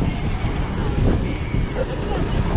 Thank you.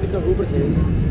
piece of Uber says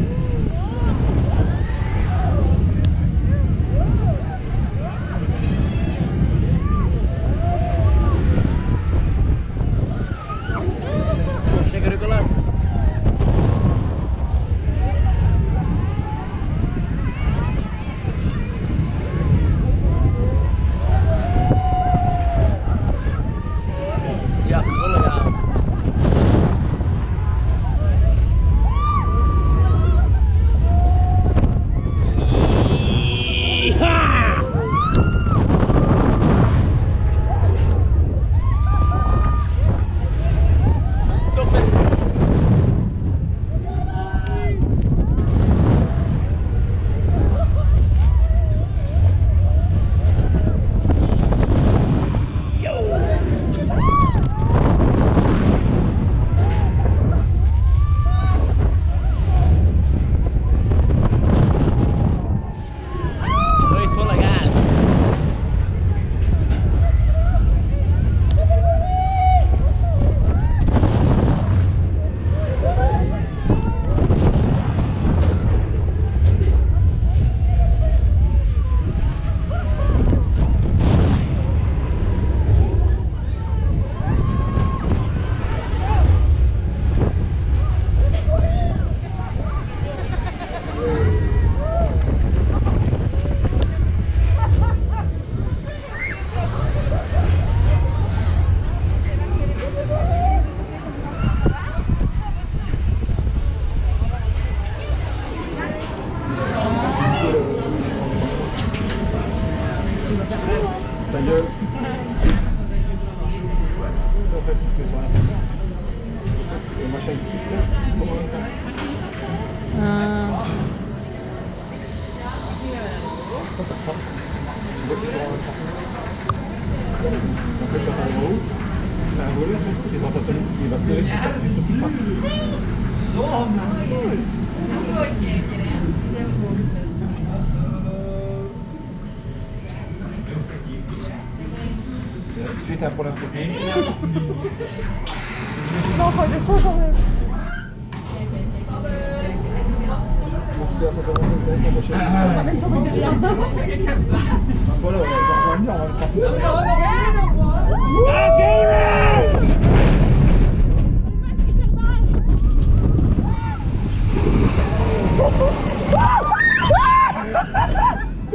Ah, Suite à un problème technique. non, pas de faux quand même.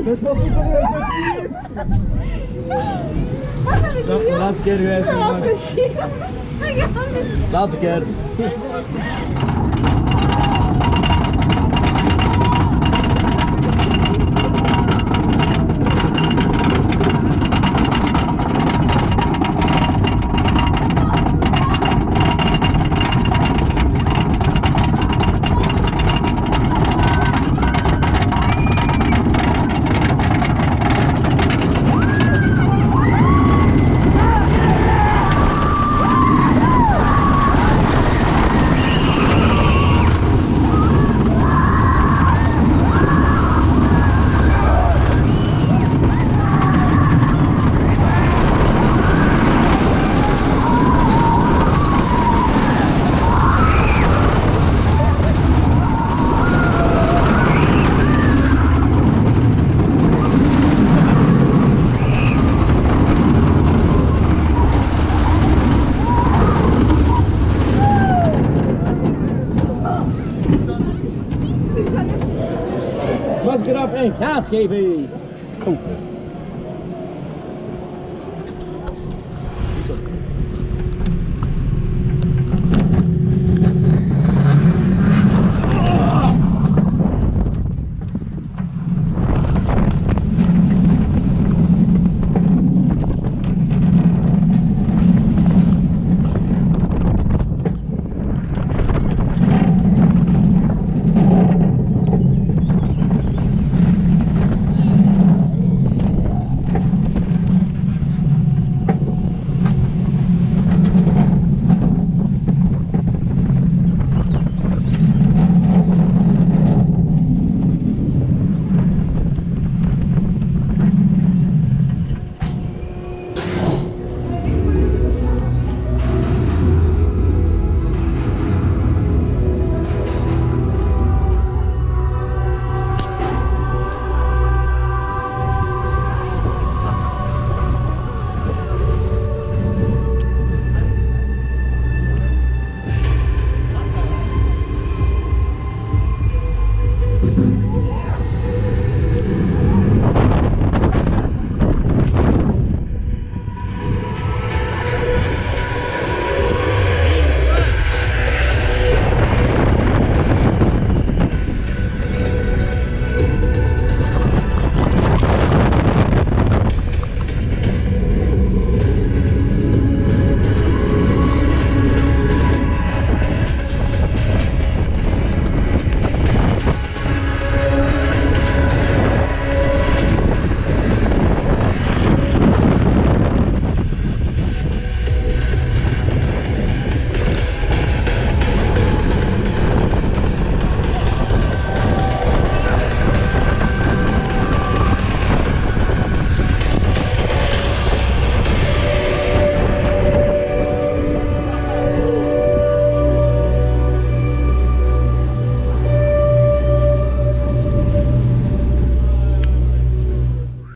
Dat was niet gebeurd. De laatste keer geweest. Laatste keer. Escapee.